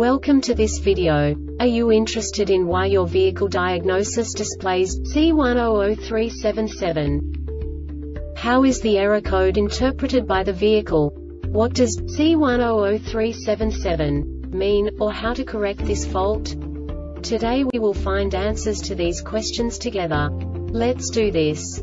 Welcome to this video. Are you interested in why your vehicle diagnosis displays C100377? How is the error code interpreted by the vehicle? What does C100377 mean, or how to correct this fault? Today we will find answers to these questions together. Let's do this.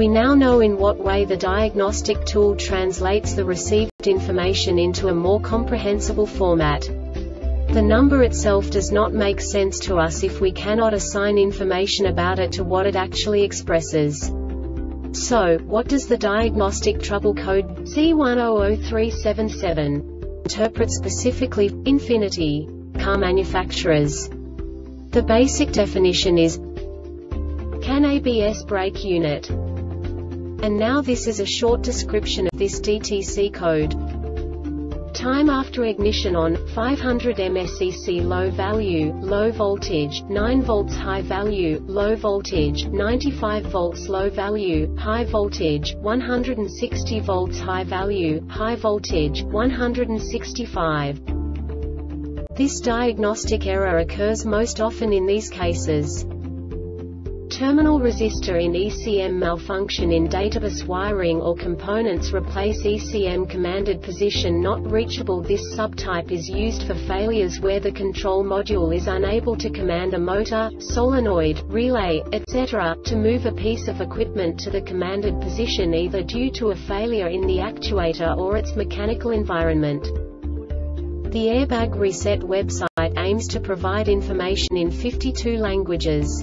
We now know in what way the diagnostic tool translates the received information into a more comprehensible format. The number itself does not make sense to us if we cannot assign information about it to what it actually expresses. So, what does the diagnostic trouble code C100377 interpret specifically Infiniti car manufacturers? The basic definition is CAN ABS brake unit. And now this is a short description of this DTC code. Time after ignition on, 500 mSEC low value, low voltage, 9 volts high value, low voltage, 95 volts low value, high voltage, 160 volts high value, high voltage, 165. This diagnostic error occurs most often in these cases. Terminal resistor in ECM malfunction in databus wiring or components replace ECM commanded position not reachable This subtype is used for failures where the control module is unable to command a motor, solenoid, relay, etc., to move a piece of equipment to the commanded position either due to a failure in the actuator or its mechanical environment. The Airbag Reset website aims to provide information in 52 languages.